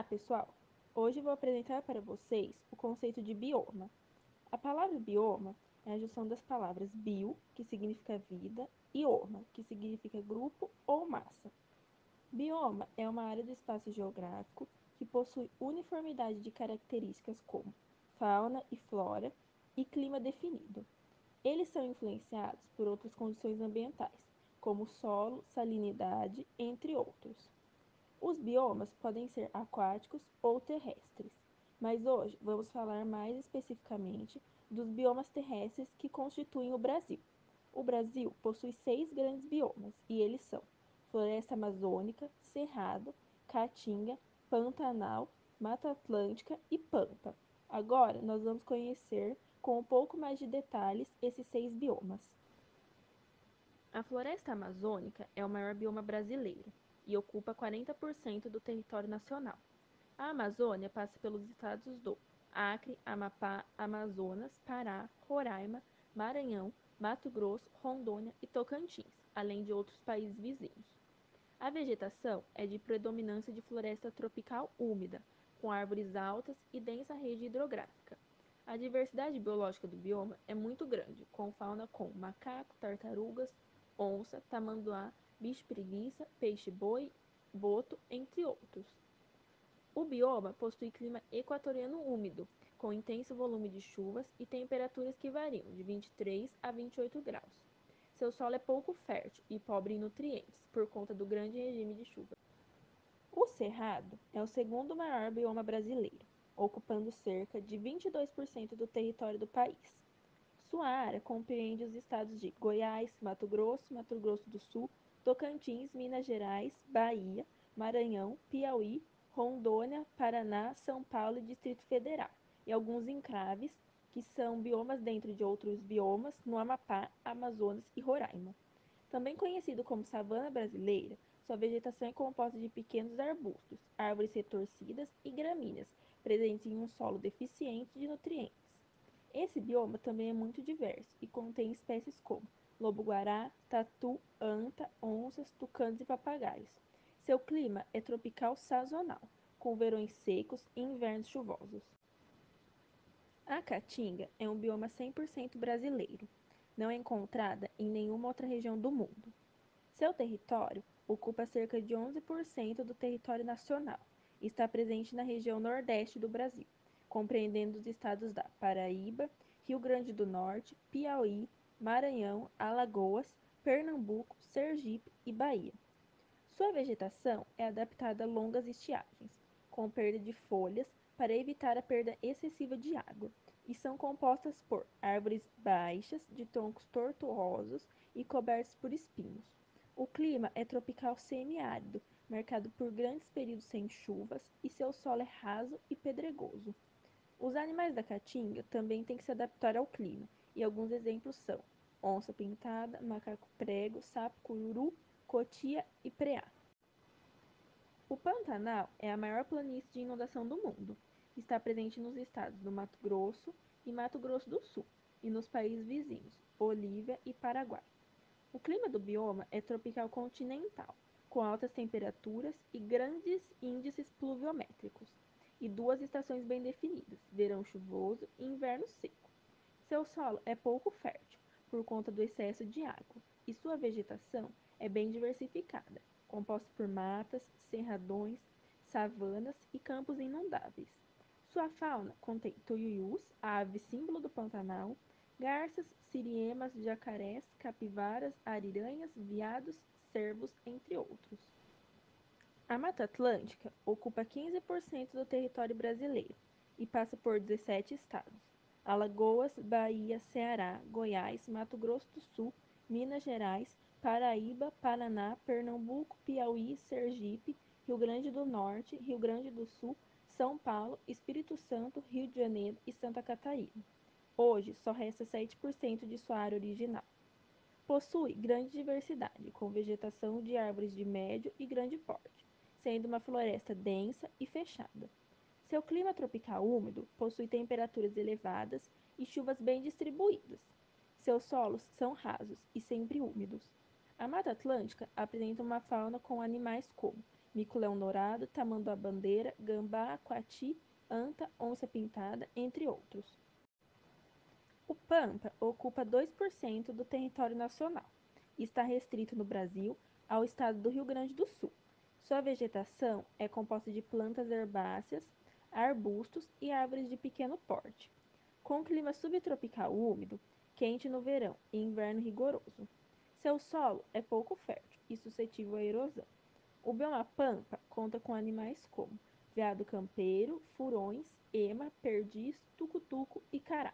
Olá, pessoal! Hoje vou apresentar para vocês o conceito de bioma. A palavra bioma é a junção das palavras bio, que significa vida, e oma, que significa grupo ou massa. Bioma é uma área do espaço geográfico que possui uniformidade de características como fauna e flora e clima definido. Eles são influenciados por outras condições ambientais, como solo, salinidade, entre outros. Os biomas podem ser aquáticos ou terrestres, mas hoje vamos falar mais especificamente dos biomas terrestres que constituem o Brasil. O Brasil possui seis grandes biomas e eles são Floresta Amazônica, Cerrado, Caatinga, Pantanal, Mata Atlântica e Pampa. Agora nós vamos conhecer com um pouco mais de detalhes esses seis biomas. A floresta amazônica é o maior bioma brasileiro e ocupa 40% do território nacional. A Amazônia passa pelos estados do Acre, Amapá, Amazonas, Pará, Roraima, Maranhão, Mato Grosso, Rondônia e Tocantins, além de outros países vizinhos. A vegetação é de predominância de floresta tropical úmida, com árvores altas e densa rede hidrográfica. A diversidade biológica do bioma é muito grande, com fauna com macaco, tartarugas, onça, tamanduá, bicho-preguiça, peixe-boi, boto, entre outros. O bioma possui clima equatoriano úmido, com intenso volume de chuvas e temperaturas que variam de 23 a 28 graus. Seu solo é pouco fértil e pobre em nutrientes, por conta do grande regime de chuva. O Cerrado é o segundo maior bioma brasileiro, ocupando cerca de 22% do território do país. Sua área compreende os estados de Goiás, Mato Grosso, Mato Grosso do Sul, Tocantins, Minas Gerais, Bahia, Maranhão, Piauí, Rondônia, Paraná, São Paulo e Distrito Federal, e alguns encraves, que são biomas dentro de outros biomas no Amapá, Amazonas e Roraima. Também conhecido como savana brasileira, sua vegetação é composta de pequenos arbustos, árvores retorcidas e gramíneas, presentes em um solo deficiente de nutrientes. Esse bioma também é muito diverso e contém espécies como lobo-guará, tatu, anta, onças, tucanos e papagaios. Seu clima é tropical sazonal, com verões secos e invernos chuvosos. A caatinga é um bioma 100% brasileiro. Não é encontrada em nenhuma outra região do mundo. Seu território ocupa cerca de 11% do território nacional e está presente na região nordeste do Brasil, compreendendo os estados da Paraíba, Rio Grande do Norte, Piauí, Maranhão, Alagoas, Pernambuco, Sergipe e Bahia. Sua vegetação é adaptada a longas estiagens, com perda de folhas para evitar a perda excessiva de água, e são compostas por árvores baixas, de troncos tortuosos e cobertos por espinhos. O clima é tropical semiárido, marcado por grandes períodos sem chuvas, e seu solo é raso e pedregoso. Os animais da caatinga também têm que se adaptar ao clima, e alguns exemplos são onça pintada, macaco prego, sapo cururu, cotia e preá. O Pantanal é a maior planície de inundação do mundo. Está presente nos estados do Mato Grosso e Mato Grosso do Sul e nos países vizinhos, Bolívia e Paraguai. O clima do bioma é tropical continental, com altas temperaturas e grandes índices pluviométricos e duas estações bem definidas, verão chuvoso e inverno seco. Seu solo é pouco fértil, por conta do excesso de água, e sua vegetação é bem diversificada, composta por matas, cerradões, savanas e campos inundáveis. Sua fauna contém tuiuius, a ave símbolo do Pantanal, garças, siriemas, jacarés, capivaras, ariranhas, veados, cervos, entre outros. A Mata Atlântica ocupa 15% do território brasileiro e passa por 17 estados: Alagoas, Bahia, Ceará, Goiás, Mato Grosso do Sul, Minas Gerais, Paraíba, Paraná, Pernambuco, Piauí, Sergipe, Rio Grande do Norte, Rio Grande do Sul, São Paulo, Espírito Santo, Rio de Janeiro e Santa Catarina. Hoje, só resta 7% de sua área original. Possui grande diversidade, com vegetação de árvores de médio e grande porte sendo uma floresta densa e fechada. Seu clima tropical úmido possui temperaturas elevadas e chuvas bem distribuídas. Seus solos são rasos e sempre úmidos. A Mata Atlântica apresenta uma fauna com animais como mico-leão dourado, tamanduá-bandeira, gambá, coati, anta, onça-pintada, entre outros. O Pampa ocupa 2% do território nacional e está restrito no Brasil ao estado do Rio Grande do Sul. Sua vegetação é composta de plantas herbáceas, arbustos e árvores de pequeno porte. Com clima subtropical úmido, quente no verão e inverno rigoroso. Seu solo é pouco fértil e suscetível à erosão. O bioma pampa conta com animais como veado campeiro, furões, ema, perdiz, tucutuco e cará.